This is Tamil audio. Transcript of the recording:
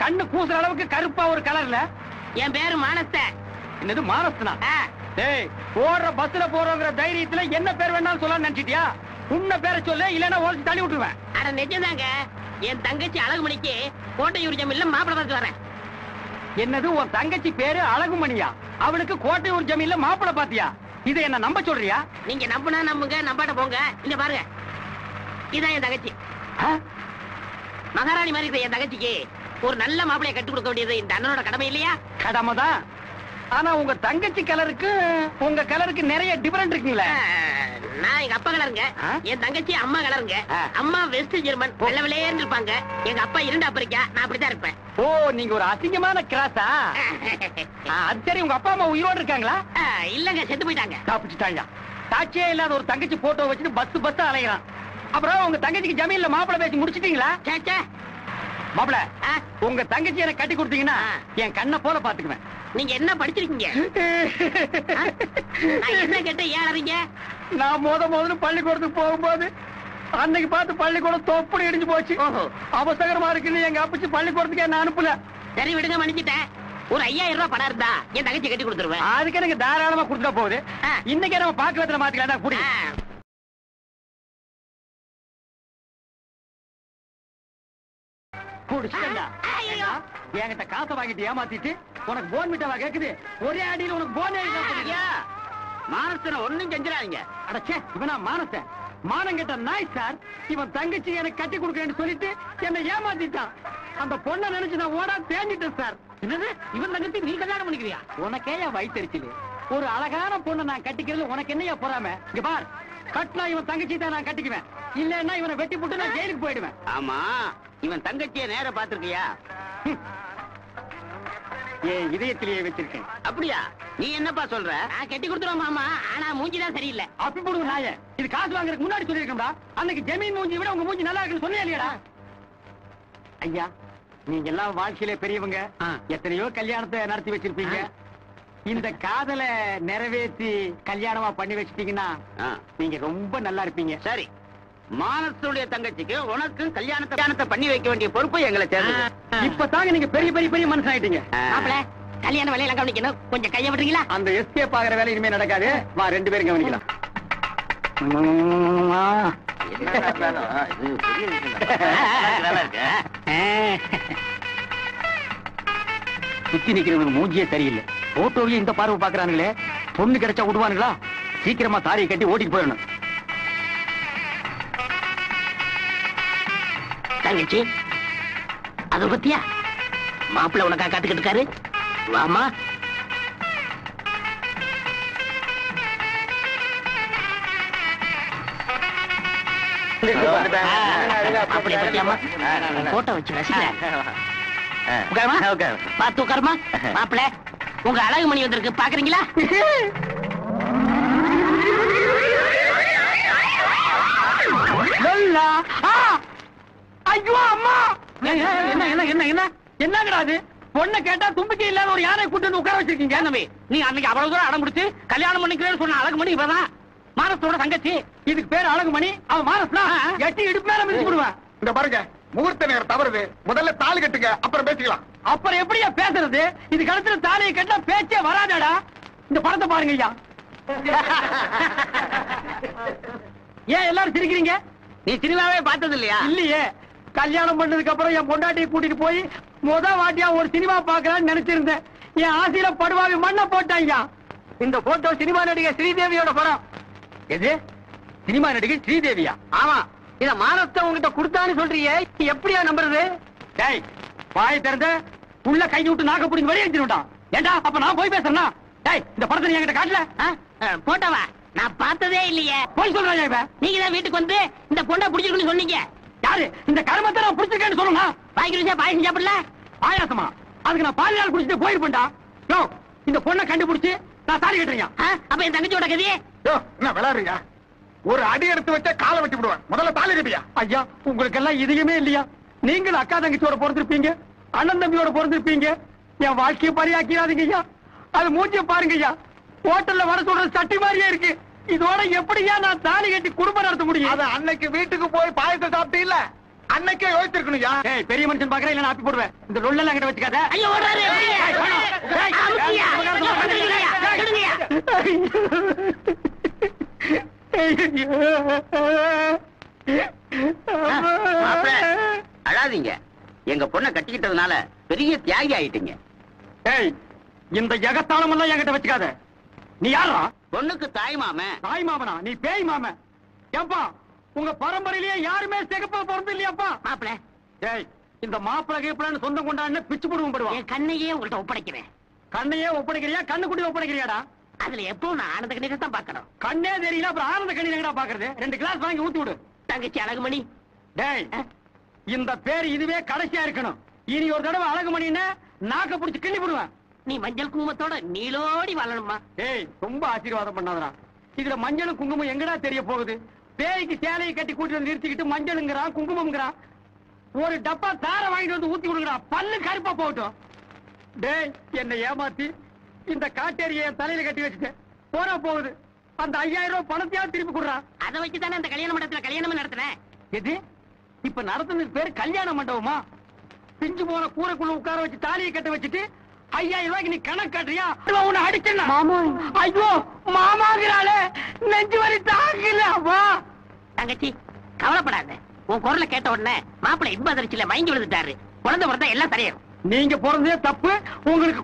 பூசுற அளவுக்கு கருப்பா ஒரு கலர்ல. என் பேரு மானஸ்த. என்னது மானஸ்தனா? டேய் போடுற பஸ்ல போறோங்கிற தைரியத்துல என்ன பேர் வேணாலும் சொல்லலாம்னு நினைச்சிட்டியா? உன்ன பேரை சொல்லு இல்லன்னா ஓசி தள்ளி விட்டுருவேன். அட நிஜம்தாங்க என் தங்கச்சி அழகுமணிக்கு கோட்டையூர் ஜமீன்ல மாப்பிள பார்த்து வரேன். என்னது உன் தங்கச்சி பேரு அழகுமணியா? அவளுக்கு கோட்டையூர் ஜமீன்ல மாப்பிளை பாத்தியா இதை என்ன நம்ப சொல்றியா? நீங்க நம்புனா நம்புங்க நம்பாட்ட போங்க. இங்க பாருங்க. இதான் என் தங்கச்சி? மகாராணி மாதிரி என் தங்கச்சிக்கு ஒரு நல்ல மாப்பிளைய கட்டி கொடுக்க வேண்டியது இந்த அண்ணனோட கடமை இல்லையா? கடமைதான் ஆனா உங்க தங்கச்சி கலருக்கு உங்க கலருக்கு நிறைய டிஃபரெண்ட் இருக்குங்களே. நான் எங்க அப்பா கலருங்க? என் தங்கச்சி அம்மா கலருங்க. அம்மா வெஸ்ட் ஜெர்மன் வெள்ள வெள்ளையேன்னு இருப்பாங்க எங்க அப்பா இரண்டு ஆப்பிரிக்கா நான் அப்படித்தான் இருப்பேன். ஓ நீங்க ஒரு அசிங்கமான கிராஸா அது சரி உங்க அப்பா அம்மா உயிரோடு இருக்காங்களா? இல்லங்க செத்து போயிட்டாங்க. தப்பிச்சுட்டாங்க. சாட்சியே இல்லாத ஒரு தங்கச்சி போட்டோ வச்சுட்டு பஸ் பஸ் அலையறான். அப்புறம் உங்க தங்கச்சிக்கு ஜமீன்ல மாப்பிளை பேசி முடிச்சிட்டீங்களா. மாப்பிள உங்க தங்கச்சி எனக்கு கட்டி கொடுத்தீங்கன்னா. என் கண்ணை போல பாத்துக்குவேன் நீங்க என்ன படிச்சிருக்கீங்க? என்ன கேட்டேன்? ஏன் அறீங்க நான் முத முதல்ல பள்ளிக்கூடத்துக்கு போகும்போது அன்னைக்கு பார்த்து பள்ளிக்கூடம் தொப்படி இடிஞ்சு போச்சு. அவசரமா இருக்குன்னு எங்க அப்பச்சி பள்ளிக்கூடத்துக்கு என்ன அனுப்பல. சரி விடுங்க மன்னிச்சிட்டேன். ஒரு ஐயாயிரம் ரூபாய் பணம் இருந்தா என் தங்கச்சி கட்டி கொடுத்துருவேன். அதுக்கு எனக்கு தாராளமா கொடுத்துட்டா போகுது. இன்னைக்கே நம்ம பாக்குறதுல மாத்திக்கலாம் குடி. என்கிட்ட காசை வாங்கிட்டு ஏமாத்திட்டு உனக்கு போன் மிட்டாவா கேக்குது? ஒரே அடியில் உனக்கு போன் மானசனை ஒண்ணும் செஞ்சிடாதீங்க அடச்சே இவனா மானத்தை மானம் கெட்ட நாய் சார். இவன் தங்கச்சி எனக்கு கட்டி கொடுக்கறேன்னு சொல்லிட்டு என்னை ஏமாத்திட்டான். அந்த பொண்ணை நினைச்சு நான் ஓடா தேஞ்சிட்டேன் சார். என்னது? இவன் தங்கச்சி நீ கல்யாணம் பண்ணிக்கிறியா? உனக்கே வயிற்றுச்சிலு ஒரு அழகான பொண்ணை நான் கட்டிக்கிறது உனக்கு என்னையா பொறாம? இங்க பார். கட்டினா இவன் தங்கச்சி தான் நான் கட்டிக்குவேன். இல்லன்னா இவனை வெட்டி போட்டு நான் ஜெயிலுக்கு போயிடுவேன். ஆமா. இவன் தங்கச்சிய நேர பாத்திருக்கியா என் இதயத்திலேயே வச்சிருக்கேன். அப்படியா? நீ என்னப்பா சொல்ற? நான் கட்டி கொடுத்துருவோம் மாமா. ஆனா மூஞ்சிதான் சரியில்லை. அப்படி போடுங்க நாய. இது காசு வாங்குறதுக்கு முன்னாடி சொல்லிருக்கா அன்னைக்கு ஜமீன் மூஞ்சி விட உங்க மூஞ்சி நல்லா இருக்குன்னு சொன்னியா இல்லையாடா ஐயா நீங்க எல்லாம் வாழ்க்கையில பெரியவங்க. எத்தனையோ கல்யாணத்தை நடத்தி வச்சிருப்பீங்க. இந்த காதலை நிறைவேற்றி கல்யாணமா பண்ணி வச்சிட்டீங்கன்னா நீங்க ரொம்ப நல்லா இருப்பீங்க. சரி. மானத்துடைய தங்கச்சிக்கு உனக்கும் கல்யாணத்தை கல்யாணத்தை பண்ணி வைக்க வேண்டிய பொறுப்பு எங்களை சேர்ந்தது இப்பதாங்க நீங்க பெரிய பெரிய பெரிய மனுஷன் ஆயிட்டீங்க கல்யாண வேலையெல்லாம் கவனிக்கணும். கொஞ்சம் கைய விடுறீங்களா? அந்த எஸ்கேப் ஆகிற வேலை இனிமே நடக்காது. வா ரெண்டு பேரும் கவனிக்கலாம். சுத்தி நிக்கிறவங்க மூஞ்சியே சரியில்லை. போட்டோவையும் இந்த பார்வை பாக்குறானுங்களே பொண்ணு கிடைச்சா விடுவானுங்களா? சீக்கிரமா தாலியை கட்டி ஓட்டிட்டு போயிடணும். தங்கச்சி அத பத்தியா மாப்பிள்ள உனக்கா காத்துக்கிட்டு இருக்காரு வாமா போட்டோ வச்சு ரசிக்கிறேன் உட்காருமா பார்த்து உட்காருமா மாப்பிள்ள உங்க அழகு மணி வந்திருக்கு பாக்குறீங்களா லல்லா. ஆ! ஐயோ அம்மா என்ன என்ன என்ன என்ன? என்னங்கடா அது பொண்ணை கேட்டா தும்பிக்கை இல்லாத ஒரு யானை கூட்டு வந்து உட்கார வச்சிருக்கீங்க தம்பி? நீ அன்னைக்கு அவ்வளவு தூரம் அடம் பிடிச்சு கல்யாணம் பண்ணிக்கிறேன்னு சொன்ன அழகு மணி இப்பதான் மானத்தோட தங்கச்சி. இதுக்கு பேர் அழகுமணி. அவன் மானஸ்னா எட்டி இடுப்பு மேல மிதிச்சு விடுவேன் இந்த பாருங்க முகூர்த்த நேரம் தவறுது. முதல்ல தாலி கட்டுங்க அப்புறம் பேசிக்கலாம். அப்புறம் எப்படியா பேசுறது? இது கழுத்துல தாலியை கட்டினா பேச்சே வராதாடா. இந்த படத்தை பாருங்க ஐயா. ஏன் எல்லாரும் சிரிக்கிறீங்க? நீ சினிமாவே பார்த்தது இல்லையா இல்லையே. கல்யாணம் பண்ணதுக்கு அப்புறம் என் பொண்டாட்டியை கூட்டிட்டு போய் முத வாட்டியா ஒரு சினிமா பார்க்கலாம்னு நினைச்சிருந்தேன். என் ஆசையில படுவாவி மண்ணை போட்டாங்க இந்த போட்டோ சினிமா நடிகை ஸ்ரீதேவியோட படம். எது? சினிமா நடிகை ஸ்ரீதேவியா? ஆமா. இத மானத்தை உங்ககிட்ட கொடுத்தான்னு சொல்றியே. எப்படியா நம்புறது? டேய் வாய் திறந்த உள்ள கை விட்டு நாக்க பிடிங்க வெளியே வச்சிருட்டான் ஏண்டா அப்ப நான் போய் பேசுறேன்னா? டேய் இந்த படத்தை நீ என்கிட்ட காட்டல? போட்டவா? நான் பார்த்ததே இல்லையே. போய் சொல்றாங்க இவன்? நீங்க தான் வீட்டுக்கு வந்து இந்த பொண்ணை பிடிச்சிருக்குன்னு சொன்னீங்க. யாரு? இந்த கருமத்தை நான் பிடிச்சிருக்கேன்னு சொல்லுங்க. ருசியா பாயசம் சாப்பிடல ஆயாசமா அதுக்கு நான் பால் நாள் குடிச்சிட்டு போயிருப்பேன்டா. யோ இந்த பொண்ணை கண்டுபிடிச்சு நான் தாலி கட்டுறீங்க? அப்ப என் தங்கச்சியோட கதையே? யோ என்ன விளையாடுறீங்க ஒரு அடி எடுத்து வச்சா காலை வெட்டி விடுவேன். முதல்ல தாலி கட்டியா ஐயா உங்களுக்கு எல்லாம் இதுவுமே இல்லையா? நீங்கள் அக்கா தங்கச்சியோட பிறந்திருப்பீங்க. அண்ணன் தம்பியோட பிறந்திருப்பீங்க. என் வாழ்க்கையை பரியாக்கிறாதீங்க ஐயா. அது மூஞ்சிய பாருங்க ஐயா. ஹோட்டல்ல வர சொல்றது சட்டி மாதிரியே இருக்கு. இதோட எப்படியா நான் தாலி கட்டி குடும்பம் நடத்த முடியும் அத அன்னைக்கு வீட்டுக்கு போய் பாயசம் சாப்பிட்டு இல்ல அன்னைக்கே யோசிச்சிருக்கணும்யா ஏய் பெரிய மனுஷன் பாக்குறேன் இல்ல நான் அப்பி போடுவேன் இந்த லொல்லெல்லாம் கிட்ட வச்சுக்காத ஐயோ ஓடுறாரு அழாதீங்க எங்க பொண்ணை கட்டிக்கிட்டதுனால பெரிய தியாகி ஆயிட்டீங்க ஏய் இந்த எகத்தாளம் எல்லாம் என்கிட்ட வச்சுக்காத நீ யாரா பொண்ணுக்கு தாய் மாமன் தாய் மாமனா? நீ பேய் மாமன் ஏப்பா உங்க பரம்பரையிலேயே யாருமே சிகப்பா பிறந்து இல்லையாப்பா? மாப்பிள. ஏய் இந்த மாப்பிள கீப்பிளன்னு சொந்தம் கொண்டான்னு பிச்சு போடுவோம் படுவான் என் கண்ணையே உங்கள்ட்ட ஒப்படைக்கிறேன். கண்ணையே ஒப்படைக்கிறியா? கண்ணு குடி ஒப்படைக்கிறியாடா? அதுல எப்பவும் நான் ஆனந்த கண்ணீரை தான் பார்க்கணும். கண்ணே தெரியல அப்புறம் ஆனந்த கண்ணீர் பாக்குறது ரெண்டு கிளாஸ் வாங்கி ஊத்தி விடு. தங்கச்சி அழகுமணி. டேய் இந்த பேர் இதுவே கடைசியா இருக்கணும். இனி ஒரு தடவை அழகுமணின்னு நாக்க புடிச்சு கிள்ளி போடுவேன். நீ மஞ்சள் குங்குமத்தோட நீலோடி வாழணுமா ஏய் ரொம்ப ஆசீர்வாதம் பண்ணாதடா. இதுல மஞ்சளும் குங்குமம் எங்கடா தெரிய போகுது? பேய்க்கு சேலையை கட்டி கூட்டி வந்து நிறுத்திக்கிட்டு மஞ்சளுங்கிறான் குங்குமம்ங்கிறான். ஒரு டப்பா தார வாங்கிட்டு வந்து ஊத்தி விடுங்கடா பல்லு கருப்பா போகட்டும். டேய் என்னை ஏமாத்தி இந்த காட்டேரியை என் தலையில கட்டி வச்சுட்டேன். போனா போகுது. அந்த ஐயாயிரம் ரூபாய் பணத்தையாவது திருப்பி கொடுறா. அதை வச்சு தானே அந்த கல்யாண மண்டபத்துல கல்யாணம் நடத்துறேன் எது? இப்ப நடத்துனது பேரு கல்யாண மண்டபமா? பிஞ்சு போன கூரைக்குள்ள உட்கார வச்சு தாலியை கட்ட வச்சுட்டு ஐயாயிரம் ரூபாய்க்கு நீ கணக்கு காட்டுறியா? உன்னை அடிச்சேன்னா ஐயோ மாமாங்கிறாளே. நெஞ்சு வரி தாங்கல அம்மா. தங்கச்சி கவலைப்படாத. உன் குரலை கேட்ட உடனே மாப்பிள்ளை இன்ப அதிர்ச்சியில மயங்கி விழுந்துட்டாரு. குழந்தை பிறந்தா எல்லாம் சரியாயிரும். நீங்க பிறந்ததே தப்பு. உங்களுக்கு